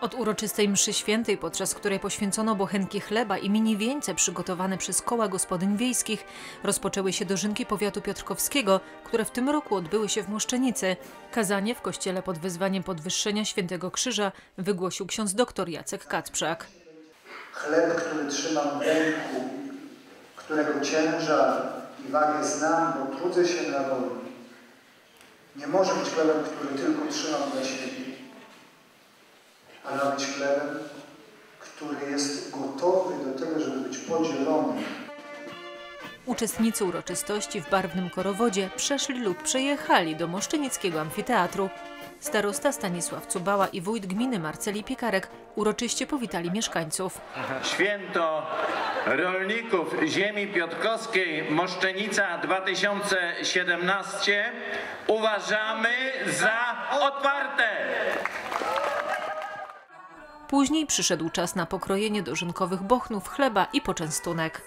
Od uroczystej mszy świętej, podczas której poświęcono bochenki chleba i mini wieńce przygotowane przez koła gospodyń wiejskich, rozpoczęły się dożynki powiatu piotrkowskiego, które w tym roku odbyły się w Moszczenicy. Kazanie w kościele pod wezwaniem podwyższenia Świętego Krzyża wygłosił ksiądz dr Jacek Kacprzak. Chleb, który trzymam w ręku, którego ciężar i wagę znam, bo trudzę się na woli. Nie może być chlebem, który tylko trzymam dla siebie, ale ma być chlebem, który jest gotowy do tego, żeby być podzielony. Uczestnicy uroczystości w barwnym korowodzie przeszli lub przejechali do Moszczenickiego Amfiteatru. Starosta Stanisław Cubała i wójt gminy Marceli Piekarek uroczyście powitali mieszkańców. Święto rolników ziemi piotrkowskiej Moszczenica 2017 uważamy za otwarte. Później przyszedł czas na pokrojenie dożynkowych bochnów, chleba i poczęstunek.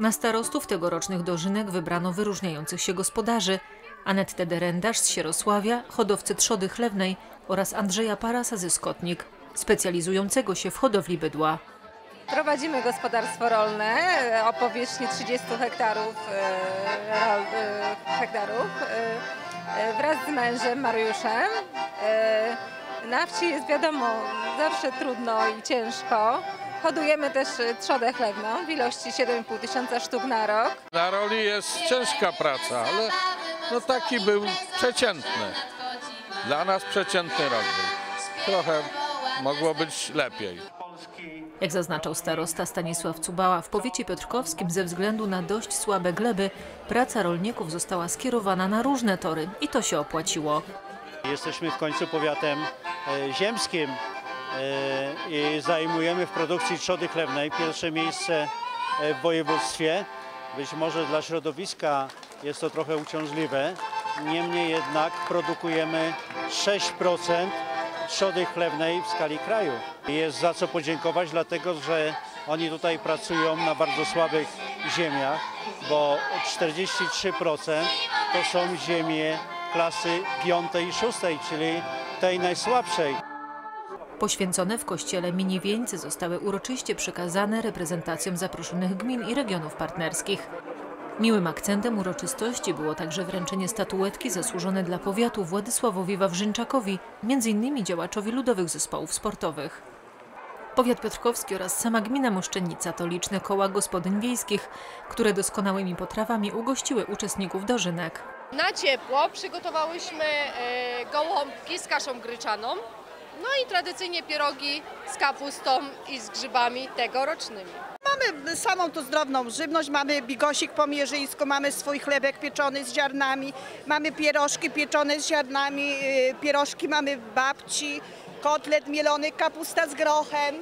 Na starostów tegorocznych dożynek wybrano wyróżniających się gospodarzy Anetę Derendarz z Sierosławia, hodowcę trzody chlewnej oraz Andrzeja Parasa ze Skotnik, specjalizującego się w hodowli bydła. Prowadzimy gospodarstwo rolne e, o powierzchni 30 hektarów, e, e, hektarów wraz z mężem Mariuszem. Na wsi jest wiadomo zawsze trudno i ciężko. Hodujemy też e, trzodę chlewną w ilości 7,5 tysiąca sztuk na rok. Na roli jest ciężka praca, ale no taki był przeciętny. Dla nas przeciętny rok był. Trochę mogło być lepiej. Jak zaznaczał starosta Stanisław Cubała, w powiecie piotrkowskim ze względu na dość słabe gleby praca rolników została skierowana na różne tory i to się opłaciło. Jesteśmy w końcu powiatem e, ziemskim e, i zajmujemy w produkcji trzody chlewnej pierwsze miejsce e, w województwie. Być może dla środowiska jest to trochę uciążliwe, niemniej jednak produkujemy 6% trzody chlewnej w skali kraju. Jest za co podziękować, dlatego że oni tutaj pracują na bardzo słabych ziemiach, bo 43% to są ziemie klasy piątej i szóstej, czyli tej najsłabszej. Poświęcone w kościele mini wieńce zostały uroczyście przekazane reprezentacjom zaproszonych gmin i regionów partnerskich. Miłym akcentem uroczystości było także wręczenie statuetki zasłużone dla powiatu Władysławowi Wawrzynczakowi, m.in. działaczowi ludowych zespołów sportowych. Powiat Piotrkowski oraz sama gmina Moszczenica to liczne koła gospodyń wiejskich, które doskonałymi potrawami ugościły uczestników dożynek. Na ciepło przygotowałyśmy e, gołąbki z kaszą gryczaną, no i tradycyjnie pierogi z kapustą i z grzybami tegorocznymi. Mamy samą tu zdrowną żywność, mamy bigosik po mierzyńsku, mamy swój chlebek pieczony z ziarnami, mamy pierożki pieczone z ziarnami, yy, pierożki mamy babci, kotlet mielony, kapusta z grochem.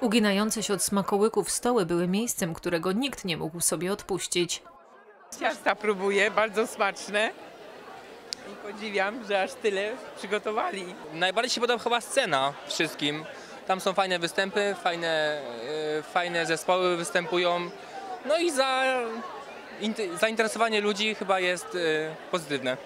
Uginające się od smakołyków stoły były miejscem, którego nikt nie mógł sobie odpuścić. Ciasta próbuję, bardzo smaczne. I podziwiam, że aż tyle przygotowali. Najbardziej się podoba chyba scena wszystkim. Tam są fajne występy, fajne, e, fajne zespoły występują. No i za, int- zainteresowanie ludzi chyba jest e, pozytywne.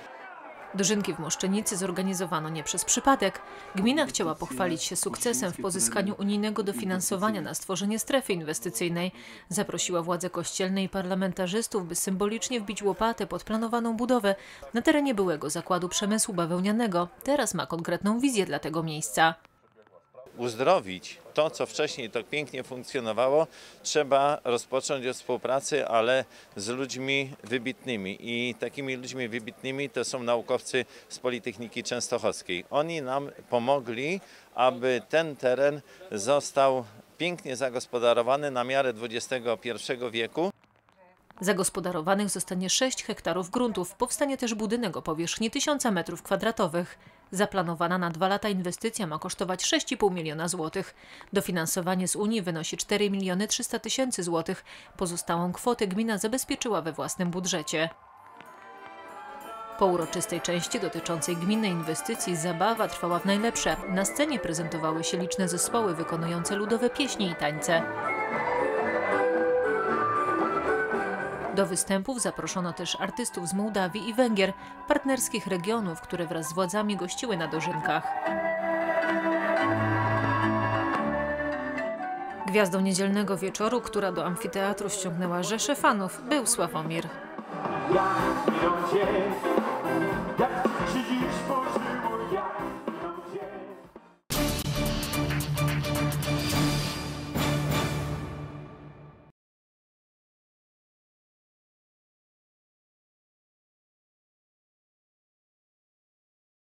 Dożynki w Moszczenicy zorganizowano nie przez przypadek. Gmina chciała pochwalić się sukcesem w pozyskaniu unijnego dofinansowania na stworzenie strefy inwestycyjnej. Zaprosiła władze kościelne i parlamentarzystów, by symbolicznie wbić łopatę pod planowaną budowę na terenie byłego zakładu przemysłu bawełnianego. Teraz ma konkretną wizję dla tego miejsca. Uzdrowić to, co wcześniej tak pięknie funkcjonowało, trzeba rozpocząć od współpracy, ale z ludźmi wybitnymi. I takimi ludźmi wybitnymi to są naukowcy z Politechniki Częstochowskiej. Oni nam pomogli, aby ten teren został pięknie zagospodarowany na miarę XXI wieku. Zagospodarowanych zostanie 6 hektarów gruntów. Powstanie też budynek o powierzchni 1000 metrów kwadratowych. Zaplanowana na dwa lata inwestycja ma kosztować 6,5 miliona złotych. Dofinansowanie z Unii wynosi 4 miliony 300 tysięcy złotych. Pozostałą kwotę gmina zabezpieczyła we własnym budżecie. Po uroczystej części dotyczącej gminnej inwestycji zabawa trwała w najlepsze. Na scenie prezentowały się liczne zespoły wykonujące ludowe pieśni i tańce. Do występów zaproszono też artystów z Mołdawii i Węgier, partnerskich regionów, które wraz z władzami gościły na dożynkach. Gwiazdą niedzielnego wieczoru, która do amfiteatru ściągnęła rzesze fanów, był Sławomir. Ja,